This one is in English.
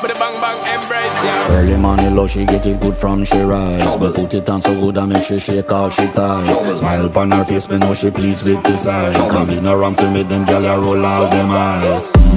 But the bang bang embrace. Early money low, she get it good from she rise. But put it on so good I make she shake all she ties. Smile upon her face, me know she pleased with this eyes. Come in around to meet them, gals roll out them eyes.